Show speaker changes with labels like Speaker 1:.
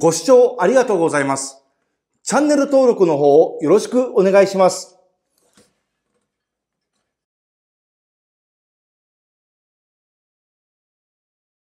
Speaker 1: ご視聴ありがとうございます。チャンネル登録の方をよろしくお願いします。